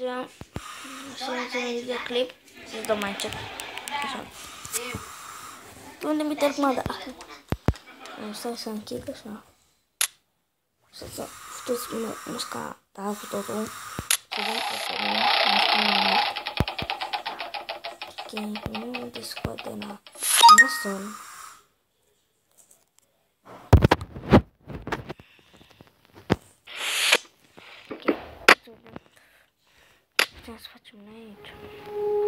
Mergeam să înțeleg un videoclip. Să dau mai încet. Așa. Unde mi terminat? Da. Îmi stai să închid așa. Să să puteți musca, da, cu totul. Să vedem că nu musca Ok, nu discote la nasol. Ok, să facem noi aici.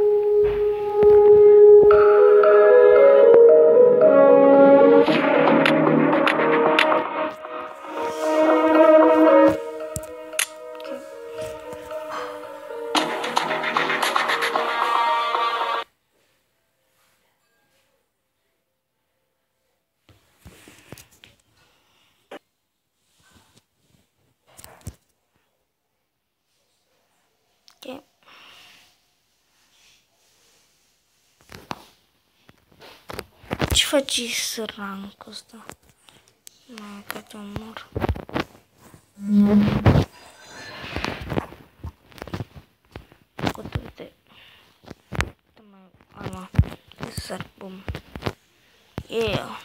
Ce faci sărancul ăsta? Mă, că te omor. Uite, uite. Uite, mă, ala. Săr, bum. Yeah.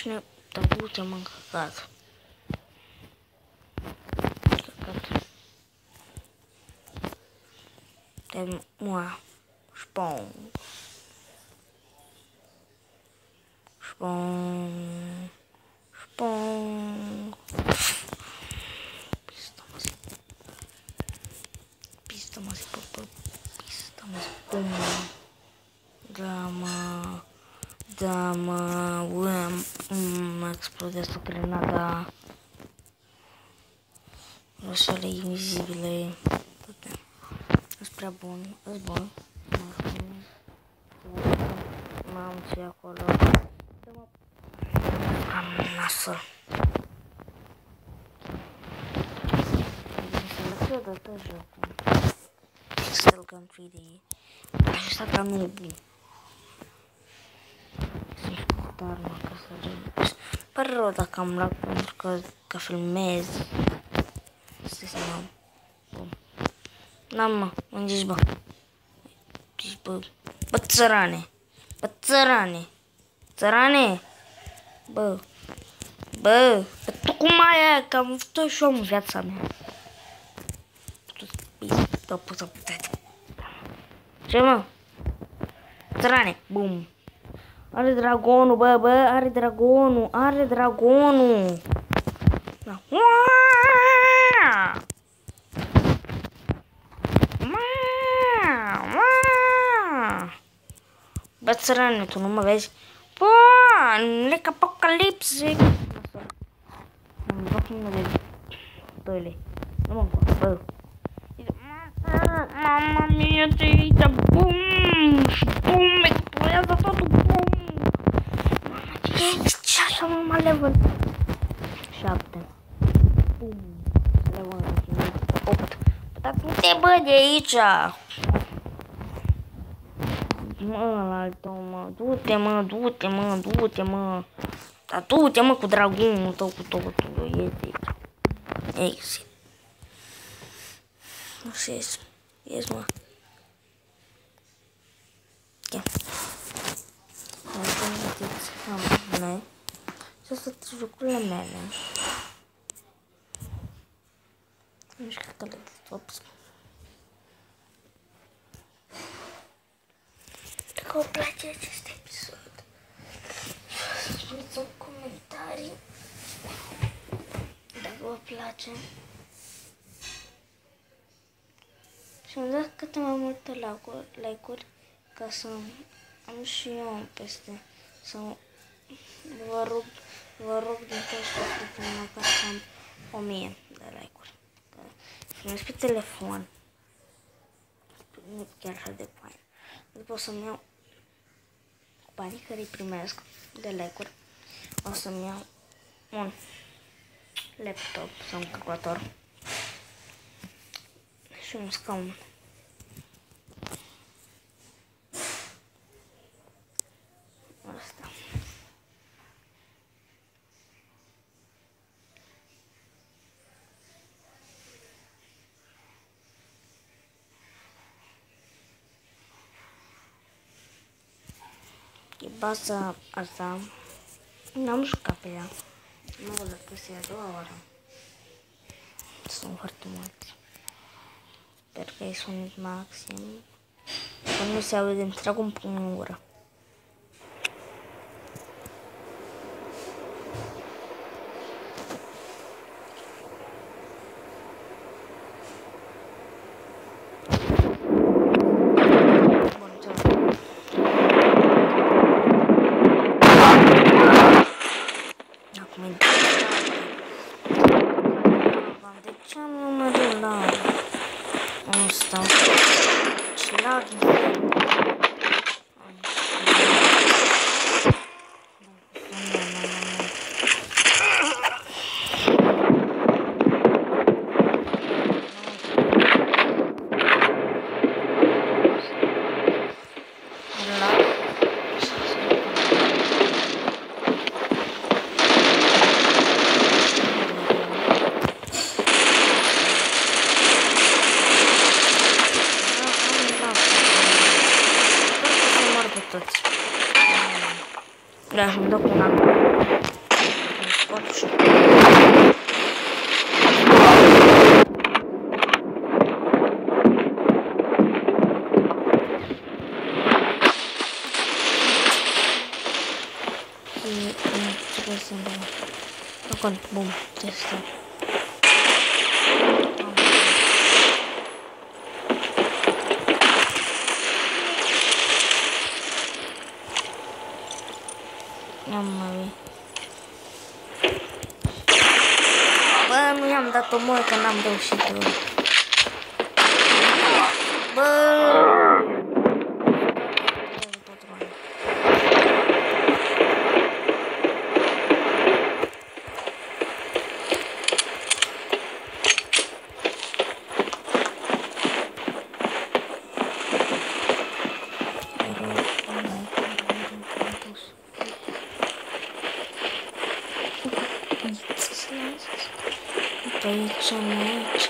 içine davul zaman lazım. Kapat. Tem uma spawn. Spawn. Spawn. Pistamos. Pistamos. Pistamos. Pum. drama Da, mă. Da, mă. Uem. Mă explodează grenada. Roșele invizibile. Toate. Sunt prea bun. Sunt bun. Mam ce acolo. Am nasol. Să lăsă de tot jocul. Pixel Gun 3D. Așa ca nubu. Sunt făcut arma ca să reuși. Pare rău dacă am luat pentru că, că filmez. Stai să mă... Bun. N-am mă, unde zici bă? Zici bă, bă țărane. Bă țărane. Țărane. Bă. Bă, bă tu cum ai aia? Că am făcut și eu în viața mea. Tu da, pot să puteți. Ce mă? Țărane. Bum. Are dragonul, bă, bă, are dragonul, are dragonul. Da. Uaaaa! Bă, țărane, tu nu mă vezi? Bă, lec apocalipse. Îmi bag mână de băle. Nu mă încurc, bă. Mama mia, ce aici, bum! Și bum, explodează totul, bum! Mama, ce e aici? Ce așa, mama, level? 7. Bum! Level 8. Dar nu te bă de aici! Mă, la altă, mă, du-te, mă, du-te, mă, du-te, mă. Dar du-te, mă, cu dragonul tău, cu totul, iese aici. Exit. Nu știu, ies, ies, mă. Ia. Și astea sunt lucrurile mele. Nu știu că le ops. Dacă vă place acest episod, spuneți în comentarii dacă vă place. Și îmi dați câte mai multe like-uri ca să am și eu peste. Să vă rog, vă rog din tot sufletul măcar să am o mie de like-uri. Filmez pe telefon. Nu chiar așa de fain. După o să-mi iau banii care îi primesc de like-uri. O să-mi iau un laptop sau un calculator și un scaun. Baza asta, n-am jucat pe ea. Nu văd că se a doua oară. Sunt foarte mulți. Sper că e sunet maxim. Că nu se aude întreagul pun în gură. Bun, ceau. Acum e de ce nu merg la asta? Ce lag toți. Da, și-mi dă cu una. Îmi scot și... Și trebuie să-mi dau. Acum, bum, testă. Mamma Bă, nu i-am dat omor că n-am reușit eu. Bă! Pe aici, nu aici.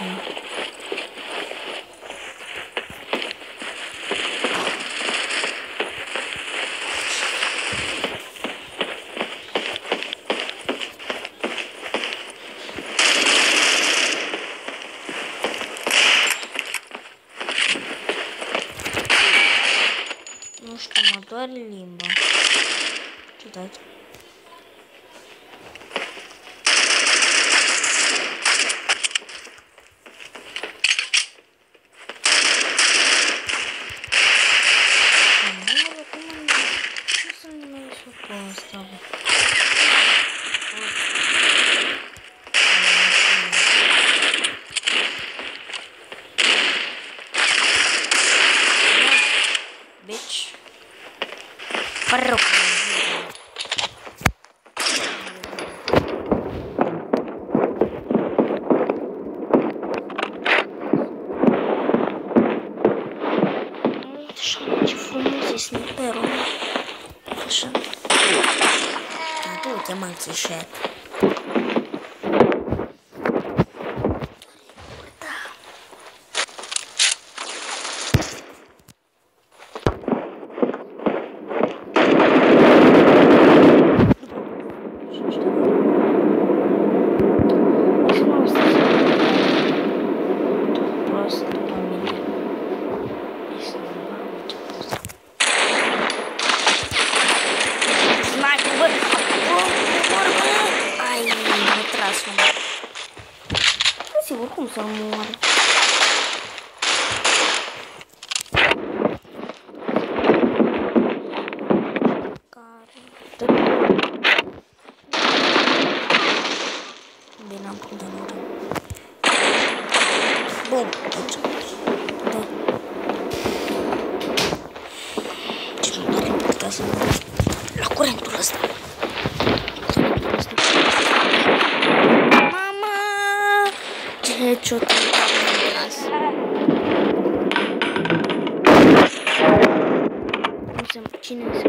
Nu știu, mă doare limba. Ciudat. Mamă, cum am- cum să nu mai ies cu asta, bă? Bitch. Perro. Așa, ce frumos e sniperul. Așa. Da, du-te, mă, țișet. Da. Deci nu o să fie prost după mine. Este normal, ce prost. Sniper, bă! Bă, mor, bă! Ai, m-a tras unul. Nu sigur cum să-l moară. Care? Bine, am cum de nu Bun, deci. Da. Ce nu tare putea să mă la curentul ăsta. Curentul ăsta. Mama! Ce ciudat am tras. Nu se cine se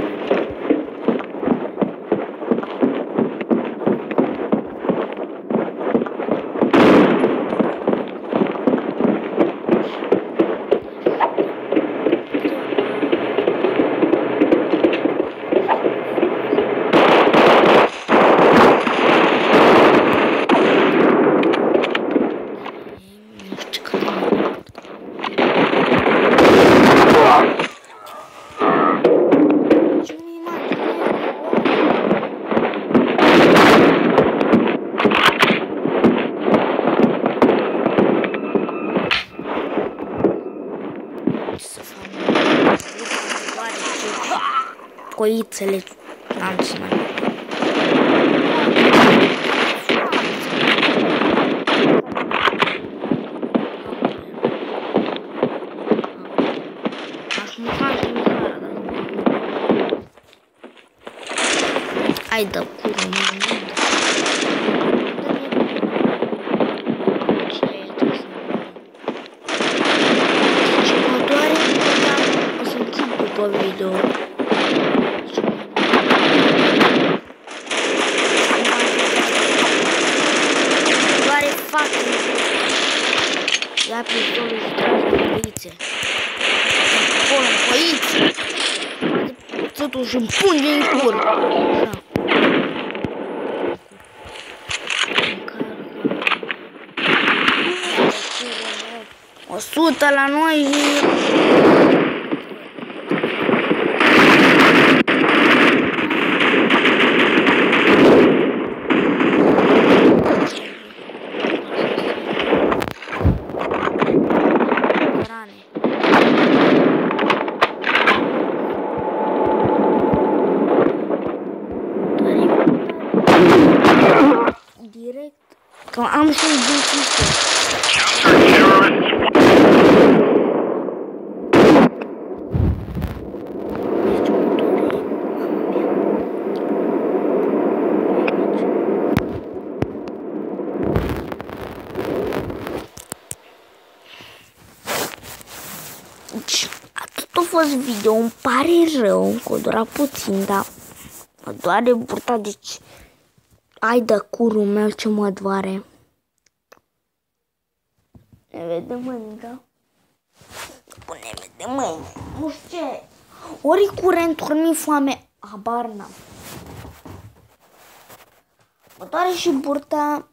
coițele. N-am ce mai Hai dă. Cură, mă, Ce mă doare, o să închid după video. Doare fucking Ia pistolul și tragi de coițe. Acolo, coițe! Țătul și împunge în cur. Așa. O sută la noi și... Rane. Direct. Că am și un dentist. Deci, atât a fost video, îmi pare rău că o dura puțin, dar mă doare burta, deci ai de curul meu ce mă doare. Ne vedem mâine, da? Bun, ne vedem mâine. Nu știu ce. Ori e curent, ori mi foame. Habar n-am. Mă doare și burta.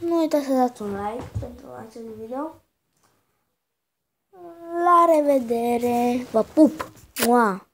Nu uitați să dați un like pentru acest video. La revedere! Vă pup! Mua!